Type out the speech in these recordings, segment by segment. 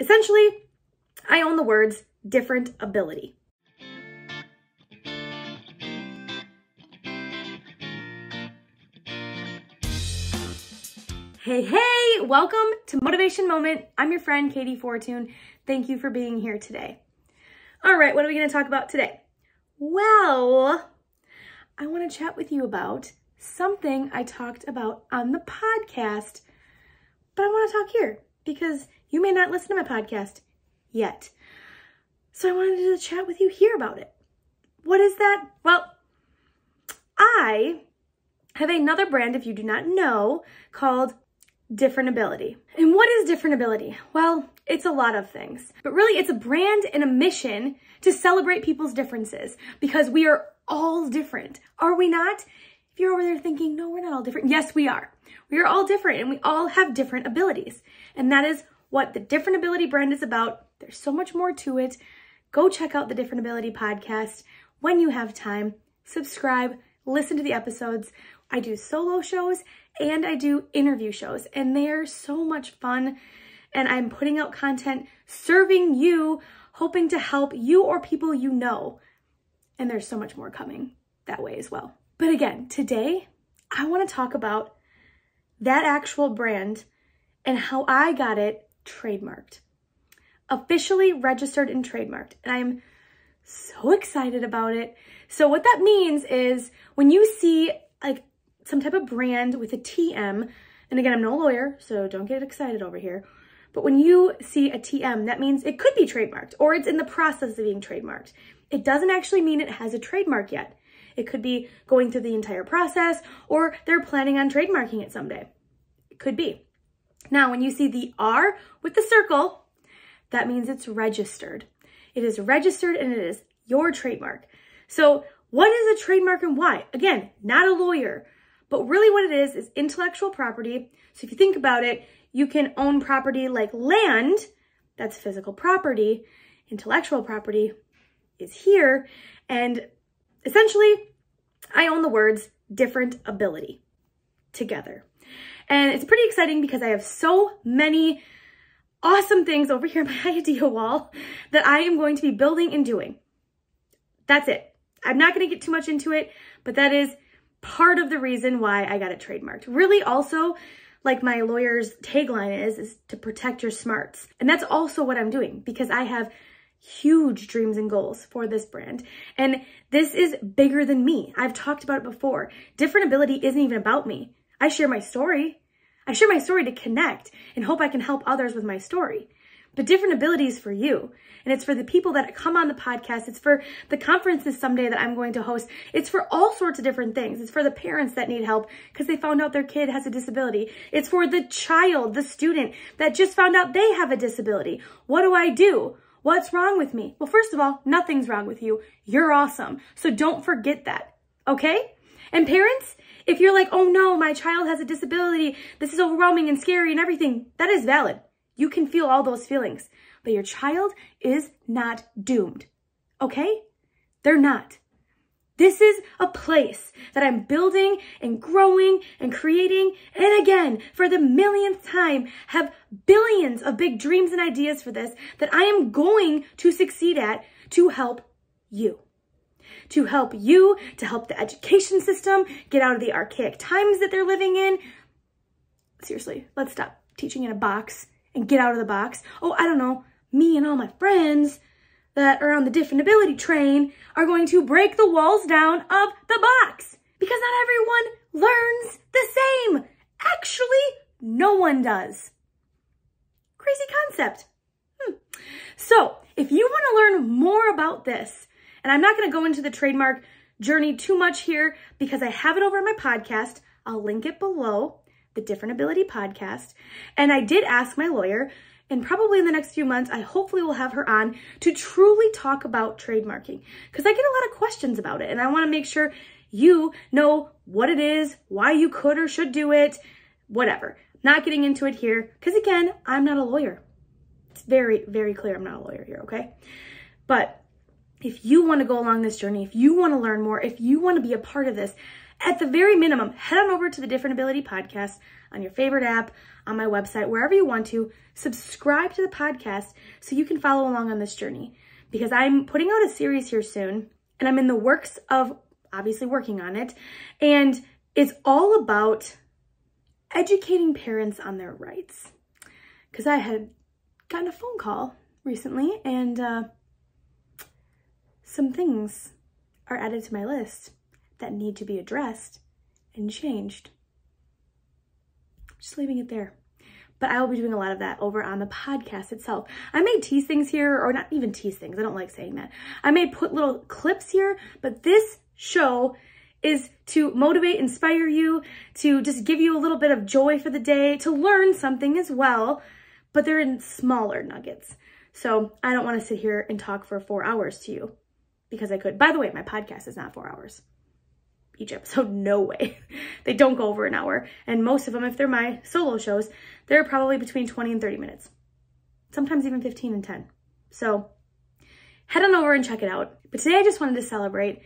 essentially, I own the words different ability. Hey, hey, welcome to Motivation Moment. I'm your friend, Katey Fortun. Thank you for being here today. All right, what are we going to talk about today? Well, I want to chat with you about something I talked about on the podcast, but I want to talk here because you may not listen to my podcast yet. So I wanted to chat with you here about it. What is that? Well, I have another brand, if you do not know, called Different Ability. And what is Different Ability? Well, it's a lot of things, but really it's a brand and a mission to celebrate people's differences because we are all different. Are we not? If you're over there thinking, no, we're not all different. Yes, we are. We are all different and we all have different abilities. And that is what the Different Ability brand is about. There's so much more to it. Go check out the Different Ability podcast when you have time. Subscribe, listen to the episodes. I do solo shows and I do interview shows, and they are so much fun. And I'm putting out content serving you, hoping to help you or people you know. And there's so much more coming that way as well. But again, today I want to talk about that actual brand and how I got it trademarked, officially registered and trademarked. And I'm so excited about it. So what that means is when you see like some type of brand with a TM, and again, I'm no lawyer, so don't get excited over here. But when you see a TM, that means it could be trademarked or it's in the process of being trademarked. It doesn't actually mean it has a trademark yet. It could be going through the entire process or they're planning on trademarking it someday. It could be. Now, when you see the R with the circle, that means it's registered. It is registered and it is your trademark. So what is a trademark and why? Again, not a lawyer, but really what it is is intellectual property. So if you think about it, you can own property like land, that's physical property. Intellectual property is here. And essentially, I own the words different ability together. And it's pretty exciting because I have so many awesome things over here on my idea wall that I am going to be building and doing. That's it. I'm not going to get too much into it, but that is part of the reason why I got it trademarked. Really also, like my lawyer's tagline is, is to protect your smarts. And that's also what I'm doing because I have huge dreams and goals for this brand. And this is bigger than me. I've talked about it before. Different ability isn't even about me. I share my story. I share my story to connect and hope I can help others with my story. But different abilities for you. And it's for the people that come on the podcast. It's for the conferences someday that I'm going to host. It's for all sorts of different things. It's for the parents that need help because they found out their kid has a disability. It's for the child, the student that just found out they have a disability. What do I do? What's wrong with me? Well, first of all, nothing's wrong with you. You're awesome. So don't forget that. Okay? And parents, if you're like, oh no, my child has a disability, this is overwhelming and scary and everything, that is valid. You can feel all those feelings, but your child is not doomed. Okay? They're not. This is a place that I'm building and growing and creating. And again, for the millionth time, have billions of big dreams and ideas for this that I am going to succeed at to help you. To help you, to help the education system get out of the archaic times that they're living in. Seriously, let's stop teaching in a box and get out of the box. Oh, I don't know, me and all my friends that are on the different ability train are going to break the walls down of the box because not everyone learns the same. Actually, no one does. Crazy concept. Hmm. So if you want to learn more about this, and I'm not going to go into the trademark journey too much here because I have it over on my podcast. I'll link it below, the Different Ability podcast. And I did ask my lawyer and probably in the next few months, I hopefully will have her on to truly talk about trademarking because I get a lot of questions about it and I want to make sure you know what it is, why you could or should do it, whatever. Not getting into it here because again, I'm not a lawyer. It's very, very clear I'm not a lawyer here, okay? But if you want to go along this journey, if you want to learn more, if you want to be a part of this, At the very minimum, head on over to the Different Ability Podcast on your favorite app, on my website, wherever you want to. Subscribe to the podcast so you can follow along on this journey because I'm putting out a series here soon and I'm in the works of obviously working on it. And it's all about educating parents on their rights. Because I had gotten a phone call recently and uh, some things are added to my list that need to be addressed and changed. Just leaving it there. But I will be doing a lot of that over on the podcast itself. I may tease things here, or not even tease things. I don't like saying that. I may put little clips here, but this show is to motivate, inspire you, to just give you a little bit of joy for the day, to learn something as well, but they're in smaller nuggets. So I don't want to sit here and talk for four hours to you because I could. By the way, my podcast is not four hours. Each episode, no way. they don't go over an hour. And most of them, if they're my solo shows, they're probably between 20 and 30 minutes. Sometimes even 15 and 10. So head on over and check it out. But today I just wanted to celebrate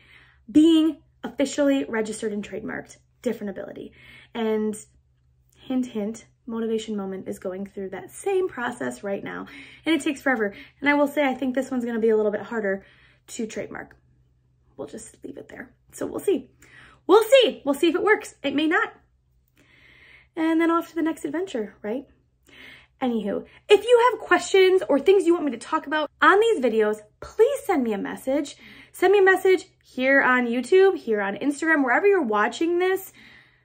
being officially registered and trademarked different ability. And hint, hint, motivation moment is going through that same process right now. And it takes forever. And I will say, I think this one's going to be a little bit harder to trademark. We'll just leave it there. So we'll see. We'll see. We'll see if it works. It may not. And then off to the next adventure, right? Anywho, if you have questions or things you want me to talk about on these videos, please send me a message. Send me a message here on YouTube, here on Instagram, wherever you're watching this,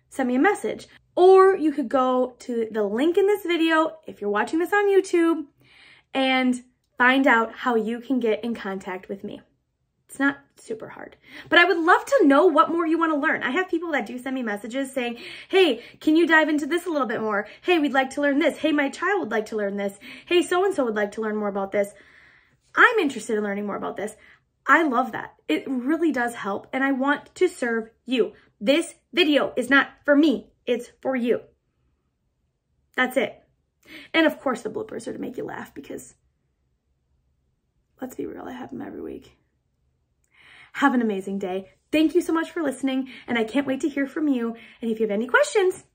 send me a message. Or you could go to the link in this video if you're watching this on YouTube and find out how you can get in contact with me. It's not super hard. But I would love to know what more you want to learn. I have people that do send me messages saying, hey, can you dive into this a little bit more? Hey, we'd like to learn this. Hey, my child would like to learn this. Hey, so-and-so would like to learn more about this. I'm interested in learning more about this. I love that. It really does help and I want to serve you. This video is not for me. It's for you. That's it. And of course the bloopers are to make you laugh because let's be real, I have them every week. Have an amazing day. Thank you so much for listening and I can't wait to hear from you. And if you have any questions,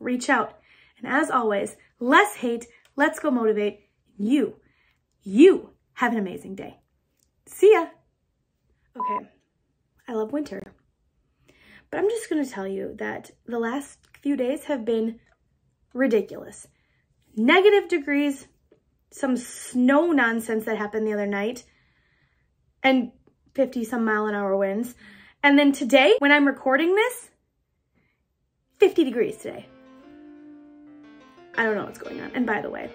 reach out. And as always, less hate, let's go motivate you. You have an amazing day. See ya. Okay, I love winter. But I'm just going to tell you that the last few days have been ridiculous. Negative degrees, some snow nonsense that happened the other night, and 50 some mile an hour winds. And then today, when I'm recording this, 50 degrees today. I don't know what's going on. And by the way,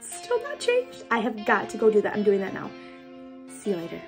still not changed. I have got to go do that. I'm doing that now. See you later.